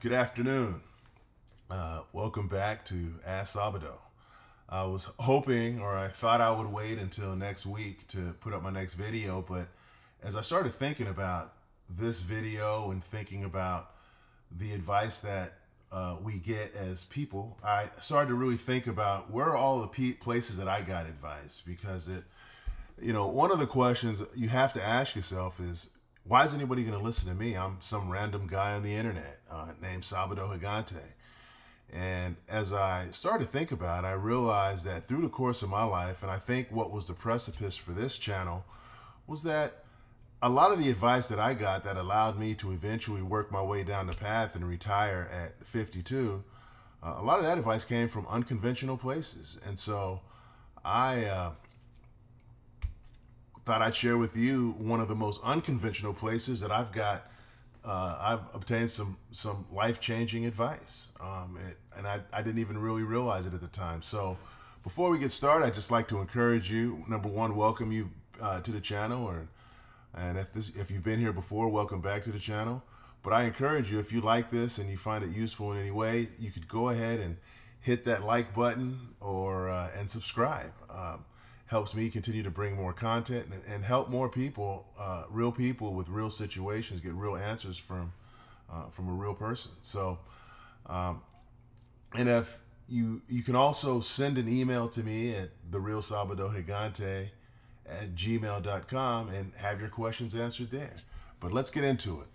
Good afternoon. Uh, welcome back to Ask Sabado. I was hoping, or I thought I would wait until next week to put up my next video, but as I started thinking about this video and thinking about the advice that uh, we get as people, I started to really think about where are all the places that I got advice because it, you know, one of the questions you have to ask yourself is why is anybody going to listen to me? I'm some random guy on the internet uh, named Sabado Gigante. And as I started to think about it, I realized that through the course of my life, and I think what was the precipice for this channel, was that a lot of the advice that I got that allowed me to eventually work my way down the path and retire at 52, uh, a lot of that advice came from unconventional places. And so I uh, thought I'd share with you one of the most unconventional places that I've got. Uh, I've obtained some some life changing advice, um, it, and I, I didn't even really realize it at the time. So, before we get started, I'd just like to encourage you. Number one, welcome you uh, to the channel, or and if this if you've been here before, welcome back to the channel. But I encourage you, if you like this and you find it useful in any way, you could go ahead and hit that like button or uh, and subscribe. Um, helps me continue to bring more content and, and help more people, uh, real people with real situations, get real answers from uh, from a real person. So, um, and if you you can also send an email to me at the real Sabado Gigante at gmail.com and have your questions answered there. But let's get into it.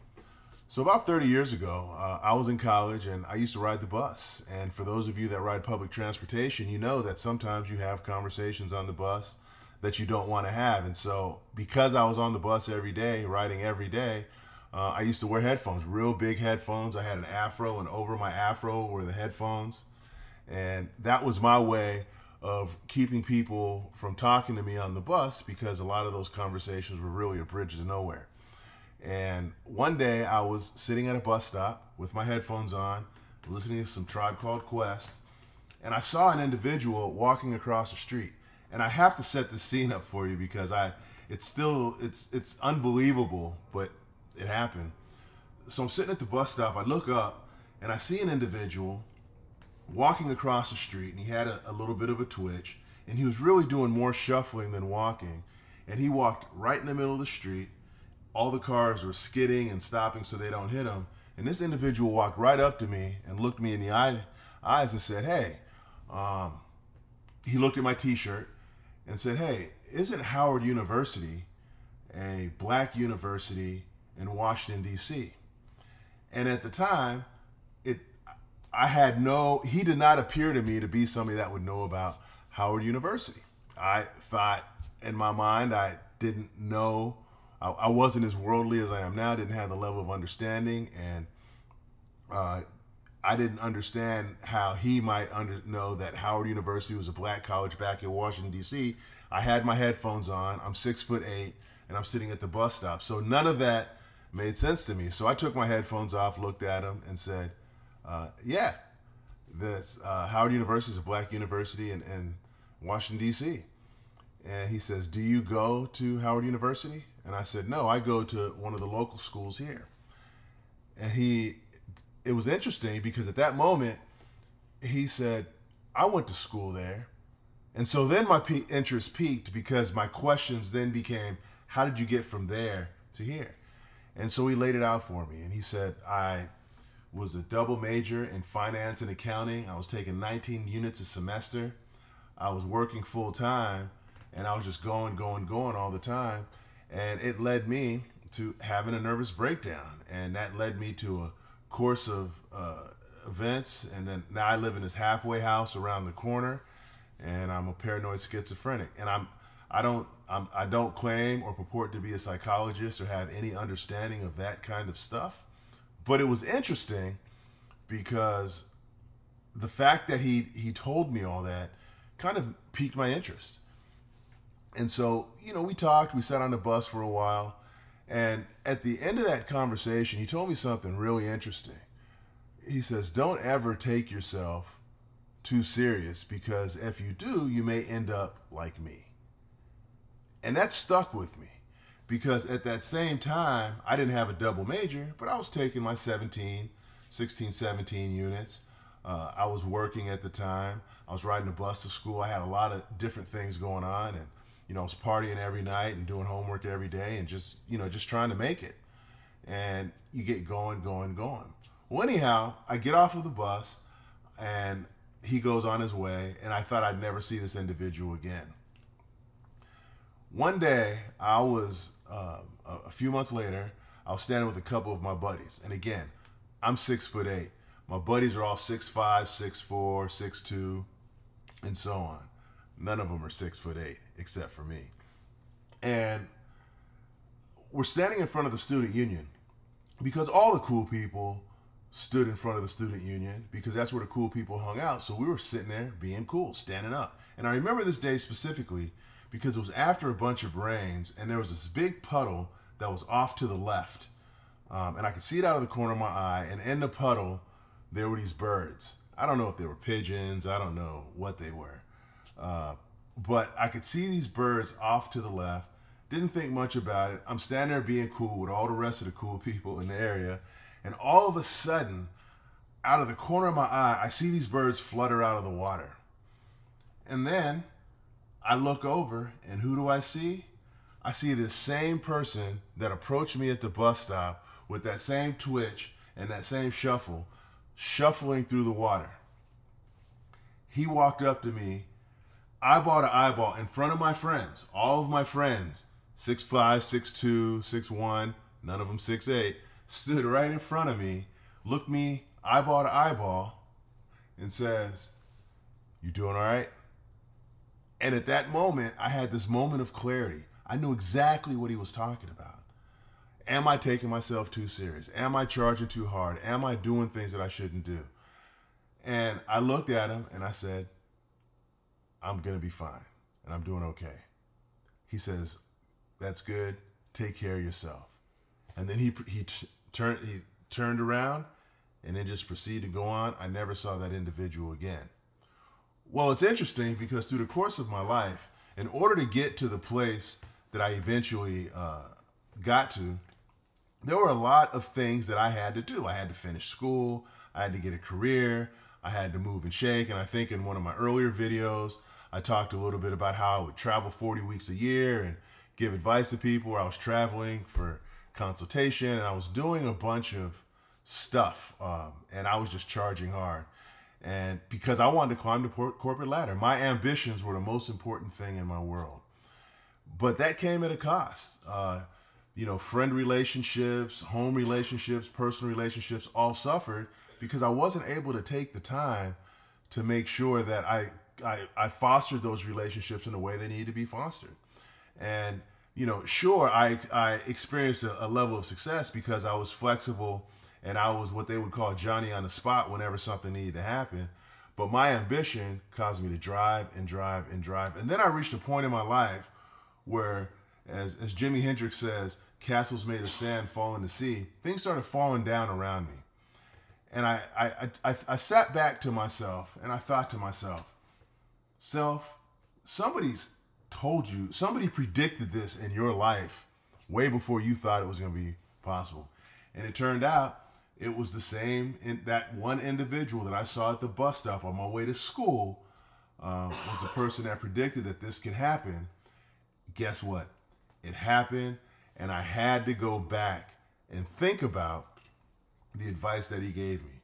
So about 30 years ago, uh, I was in college and I used to ride the bus. And for those of you that ride public transportation, you know that sometimes you have conversations on the bus that you don't want to have. And so because I was on the bus every day, riding every day, uh, I used to wear headphones, real big headphones. I had an afro and over my afro were the headphones. And that was my way of keeping people from talking to me on the bus because a lot of those conversations were really a bridge to nowhere. And one day I was sitting at a bus stop with my headphones on, listening to some Tribe Called Quest, and I saw an individual walking across the street. And I have to set the scene up for you because I it's still it's it's unbelievable, but it happened. So I'm sitting at the bus stop, I look up and I see an individual walking across the street and he had a, a little bit of a twitch and he was really doing more shuffling than walking. And he walked right in the middle of the street all the cars were skidding and stopping so they don't hit them. And this individual walked right up to me and looked me in the eye, eyes and said, Hey, um, he looked at my t shirt and said, Hey, isn't Howard University a black university in Washington, D.C.? And at the time, it I had no, he did not appear to me to be somebody that would know about Howard University. I thought in my mind, I didn't know I, I, wasn't as worldly as I am now. I didn't have the level of understanding, and uh, I didn't understand how he might under, know that Howard University was a black college back in Washington D.C. I had my headphones on. I'm six foot eight, and I'm sitting at the bus stop. So none of that made sense to me. So I took my headphones off, looked at him, and said, uh, "Yeah, this uh, Howard University is a black university in, in Washington D.C." And he says, "Do you go to Howard University?" And I said, no, I go to one of the local schools here. And he, it was interesting because at that moment, he said, I went to school there. And so then my pe- interest peaked because my questions then became, how did you get from there to here? And so he laid it out for me. And he said, I was a double major in finance and accounting. I was taking 19 units a semester. I was working full time and I was just going, going, going all the time and it led me to having a nervous breakdown, and that led me to a course of uh, events. And then now I live in this halfway house around the corner, and I'm a paranoid schizophrenic. And I'm I don't I'm, I don't claim or purport to be a psychologist or have any understanding of that kind of stuff, but it was interesting because the fact that he he told me all that kind of piqued my interest and so, you know, we talked, we sat on the bus for a while. And at the end of that conversation, he told me something really interesting. He says, Don't ever take yourself too serious because if you do, you may end up like me. And that stuck with me because at that same time, I didn't have a double major, but I was taking my 17 16, 17 units. Uh, I was working at the time. I was riding the bus to school. I had a lot of different things going on, and you know, I was partying every night and doing homework every day, and just you know, just trying to make it. And you get going, going, going. Well, anyhow, I get off of the bus, and he goes on his way, and I thought I'd never see this individual again. One day, I was uh, a few months later. I was standing with a couple of my buddies, and again, I'm six foot eight. My buddies are all six five, six four, six two, and so on. None of them are six foot eight, except for me. And we're standing in front of the student union because all the cool people stood in front of the student union because that's where the cool people hung out. So we were sitting there being cool, standing up. And I remember this day specifically because it was after a bunch of rains and there was this big puddle that was off to the left. Um, and I could see it out of the corner of my eye. And in the puddle, there were these birds. I don't know if they were pigeons. I don't know what they were. Uh, but I could see these birds off to the left. Didn't think much about it. I'm standing there being cool with all the rest of the cool people in the area. And all of a sudden, out of the corner of my eye, I see these birds flutter out of the water. And then I look over, and who do I see? I see this same person that approached me at the bus stop with that same twitch and that same shuffle, shuffling through the water. He walked up to me, eyeball to eyeball, in front of my friends, all of my friends, 6'5, 6'2, 6'1, none of them 6'8, stood right in front of me, looked me eyeball to eyeball, and says, You doing all right? And at that moment, I had this moment of clarity. I knew exactly what he was talking about. Am I taking myself too serious? Am I charging too hard? Am I doing things that I shouldn't do? And I looked at him and I said, I'm going to be fine and I'm doing okay. He says, That's good. Take care of yourself. And then he, he turned, he turned around and then just proceeded to go on. I never saw that individual again. Well, it's interesting because through the course of my life, in order to get to the place that I eventually uh, got to, there were a lot of things that I had to do. I had to finish school, I had to get a career, I had to move and shake. And I think in one of my earlier videos, I talked a little bit about how I would travel 40 weeks a year and give advice to people where I was traveling for consultation and I was doing a bunch of stuff um, and I was just charging hard and because I wanted to climb the corporate ladder. My ambitions were the most important thing in my world. But that came at a cost. Uh, you know, friend relationships, home relationships, personal relationships all suffered because I wasn't able to take the time to make sure that I, I, I fostered those relationships in the way they needed to be fostered. And, you know, sure, I, I experienced a, a level of success because I was flexible and I was what they would call Johnny on the spot whenever something needed to happen. But my ambition caused me to drive and drive and drive. And then I reached a point in my life where, as, as Jimi Hendrix says, castles made of sand fall in the sea, things started falling down around me. And I, I, I, I sat back to myself and I thought to myself, self, somebody's told you, somebody predicted this in your life way before you thought it was going to be possible. And it turned out it was the same in that one individual that I saw at the bus stop on my way to school uh, was the person that predicted that this could happen. Guess what? It happened, and I had to go back and think about the advice that he gave me.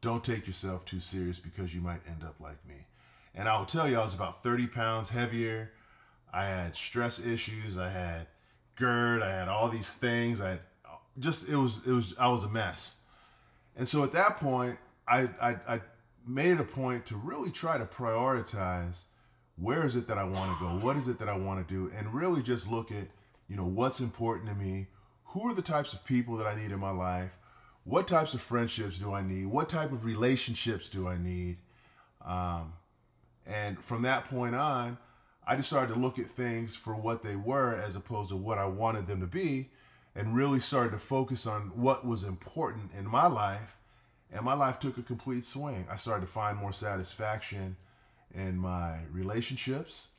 Don't take yourself too serious because you might end up like me. And I will tell you, I was about 30 pounds heavier. I had stress issues. I had GERD. I had all these things. I just it was it was I was a mess. And so at that point, I, I, I made it a point to really try to prioritize where is it that I want to go? What is it that I want to do? And really just look at, you know, what's important to me? Who are the types of people that I need in my life? What types of friendships do I need? What type of relationships do I need? Um, and from that point on, I just started to look at things for what they were as opposed to what I wanted them to be and really started to focus on what was important in my life. And my life took a complete swing. I started to find more satisfaction in my relationships.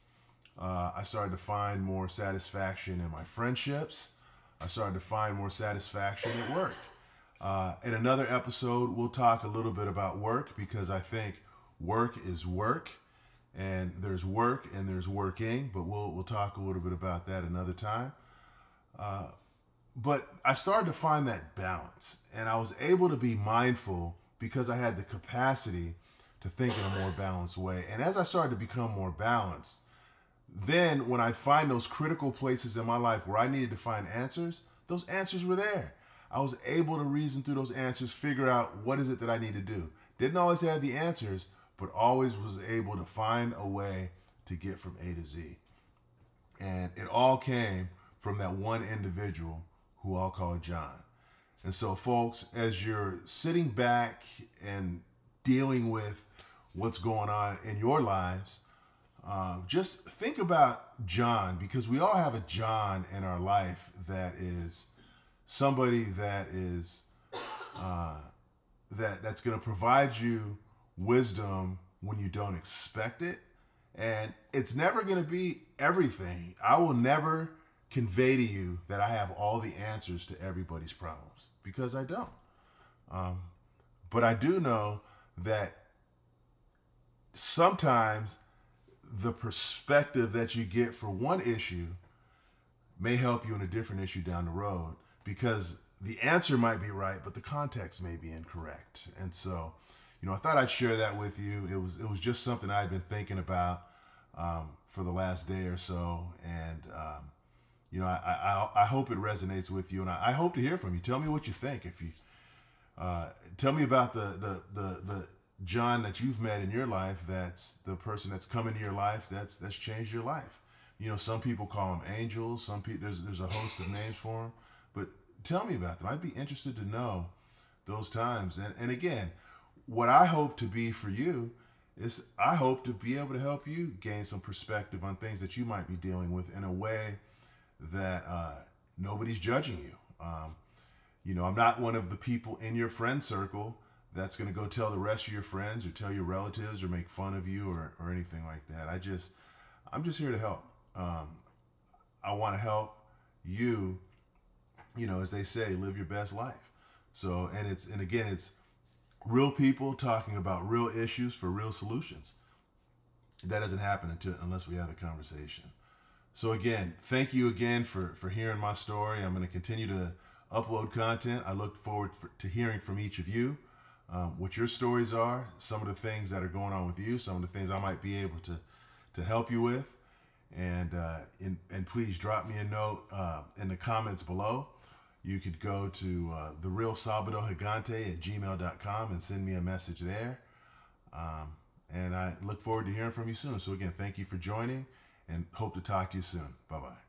Uh, I started to find more satisfaction in my friendships. I started to find more satisfaction at work. Uh, in another episode, we'll talk a little bit about work because I think work is work, and there's work and there's working. But we'll we'll talk a little bit about that another time. Uh, but I started to find that balance, and I was able to be mindful because I had the capacity to think in a more balanced way. And as I started to become more balanced, then when I'd find those critical places in my life where I needed to find answers, those answers were there. I was able to reason through those answers, figure out what is it that I need to do. Didn't always have the answers, but always was able to find a way to get from A to Z. And it all came from that one individual who I'll call John. And so, folks, as you're sitting back and dealing with what's going on in your lives, uh, just think about John because we all have a John in our life that is somebody that is uh, that that's going to provide you wisdom when you don't expect it, and it's never going to be everything. I will never convey to you that I have all the answers to everybody's problems because I don't. Um, but I do know that sometimes the perspective that you get for one issue may help you in a different issue down the road because the answer might be right, but the context may be incorrect. And so, you know, I thought I'd share that with you. It was it was just something I'd been thinking about um, for the last day or so, and um, you know, I, I, I hope it resonates with you, and I, I, hope to hear from you. Tell me what you think. If you uh, tell me about the, the the the John that you've met in your life, that's the person that's come into your life that's that's changed your life. You know, some people call them angels. Some people there's there's a host of names for them, but tell me about them. I'd be interested to know those times. And and again, what I hope to be for you is I hope to be able to help you gain some perspective on things that you might be dealing with in a way that uh, nobody's judging you. Um, you know, I'm not one of the people in your friend circle that's going to go tell the rest of your friends or tell your relatives or make fun of you or, or anything like that. I just, I'm just here to help. Um, I want to help you, you know, as they say, live your best life. So, and it's, and again, it's real people talking about real issues for real solutions. That doesn't happen until, unless we have a conversation. So again, thank you again for, for hearing my story. I'm going to continue to upload content. I look forward for, to hearing from each of you um, what your stories are, some of the things that are going on with you, some of the things I might be able to, to help you with. And, uh, in, and please drop me a note uh, in the comments below. You could go to uh, the real at gmail.com and send me a message there. Um, and I look forward to hearing from you soon. So again, thank you for joining and hope to talk to you soon. Bye bye.